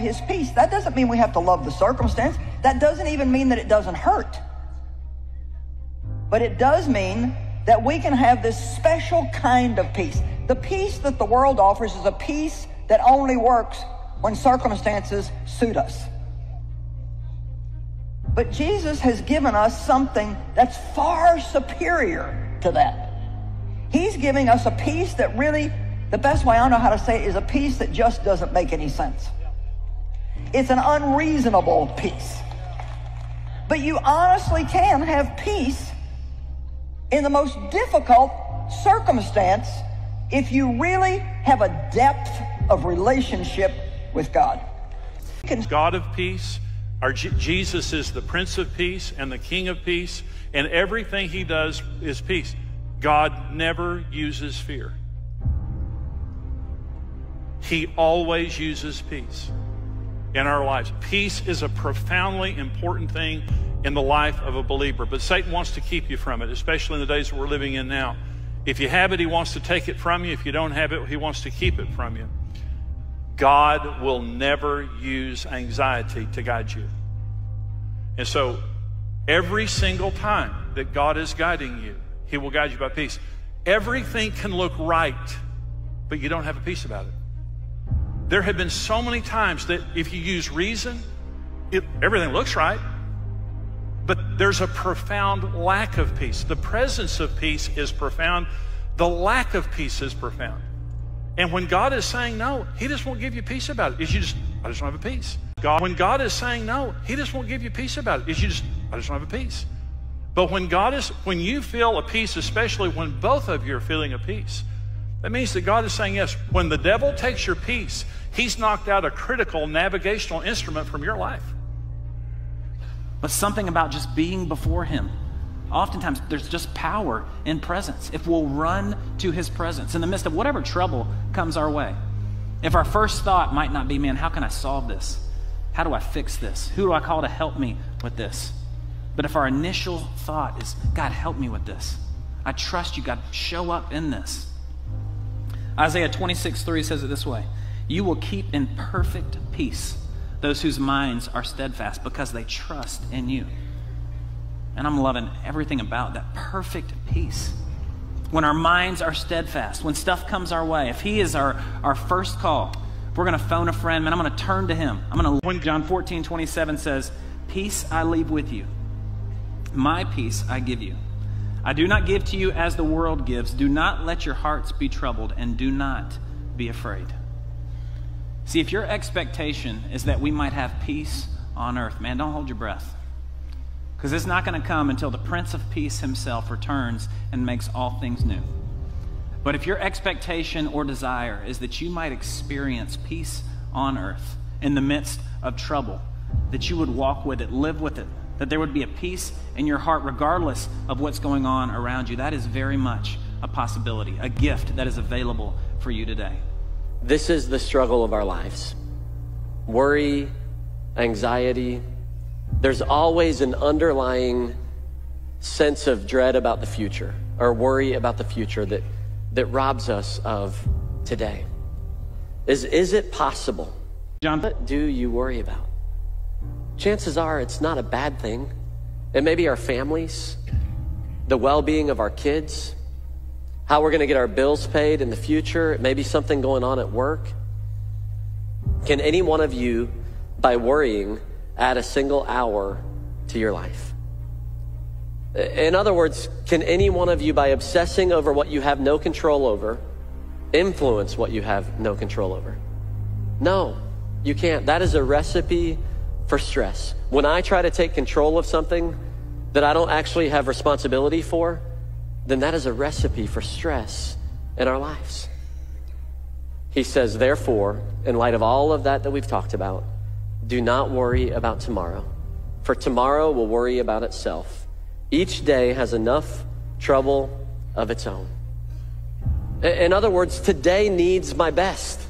his peace. That doesn't mean we have to love the circumstance. That doesn't even mean that it doesn't hurt. But it does mean that we can have this special kind of peace. The peace that the world offers is a peace that only works when circumstances suit us. But Jesus has given us something that's far superior to that. He's giving us a peace that really, the best way I know how to say it is a peace that just doesn't make any sense. It's an unreasonable peace. But you honestly can have peace in the most difficult circumstance if you really have a depth of relationship with God. God of peace, our Jesus is the Prince of Peace and the King of Peace, and everything he does is peace. God never uses fear. He always uses peace in our lives. Peace is a profoundly important thing in the life of a believer, but Satan wants to keep you from it, especially in the days that we're living in now. If you have it, he wants to take it from you. If you don't have it, he wants to keep it from you. God will never use anxiety to guide you. And so, every single time that God is guiding you, he will guide you by peace. Everything can look right, but you don't have a peace about it. There have been so many times that if you use reason, it, everything looks right, but there's a profound lack of peace. The presence of peace is profound, the lack of peace is profound. And when God is saying no, He just won't give you peace about it. Is you just, I just don't have a peace. God, when God is saying no, He just won't give you peace about it. Is you just, I just don't have a peace. But when God is, when you feel a peace, especially when both of you are feeling a peace, that means that God is saying yes. When the devil takes your peace, he's knocked out a critical navigational instrument from your life. But something about just being before him. Oftentimes, there's just power in presence. If we'll run to his presence in the midst of whatever trouble comes our way. If our first thought might not be, man, how can I solve this? How do I fix this? Who do I call to help me with this? But if our initial thought is, God, help me with this, I trust you, God, show up in this. Isaiah 26, 3 says it this way You will keep in perfect peace those whose minds are steadfast because they trust in you. And I'm loving everything about that perfect peace. When our minds are steadfast, when stuff comes our way, if He is our, our first call, if we're going to phone a friend, man, I'm going to turn to Him. I'm going to. When John 14, 27 says, Peace I leave with you, my peace I give you. I do not give to you as the world gives. Do not let your hearts be troubled, and do not be afraid. See, if your expectation is that we might have peace on earth, man, don't hold your breath. Because it's not going to come until the Prince of Peace himself returns and makes all things new. But if your expectation or desire is that you might experience peace on earth in the midst of trouble, that you would walk with it, live with it, that there would be a peace in your heart regardless of what's going on around you, that is very much a possibility, a gift that is available for you today. This is the struggle of our lives worry, anxiety. There's always an underlying sense of dread about the future or worry about the future that, that robs us of today. Is, is it possible? John, What do you worry about? Chances are it's not a bad thing. It may be our families, the well being of our kids, how we're going to get our bills paid in the future. It may be something going on at work. Can any one of you, by worrying, add a single hour to your life? In other words, can any one of you, by obsessing over what you have no control over, influence what you have no control over? No, you can't. That is a recipe for stress. When I try to take control of something that I don't actually have responsibility for, then that is a recipe for stress in our lives. He says, therefore, in light of all of that that we've talked about, do not worry about tomorrow, for tomorrow will worry about itself. Each day has enough trouble of its own. In other words, today needs my best.